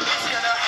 ですから